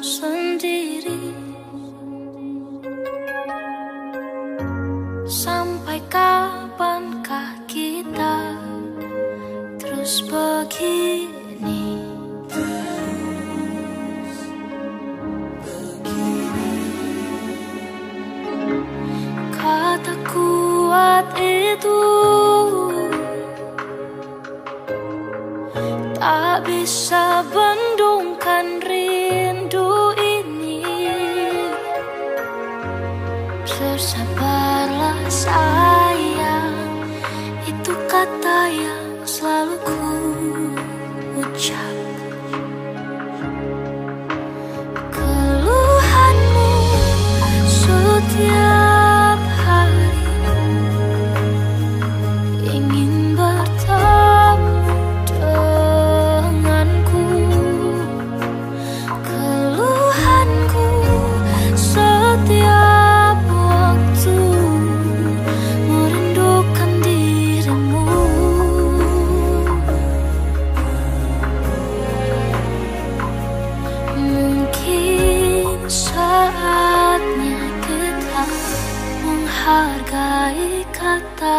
sendiri. Sampai kapankah kita terus begini? Kata kuat itu Tak bisa benar Bersabarlah sayang. Itu kata yang selalu ku hargai kata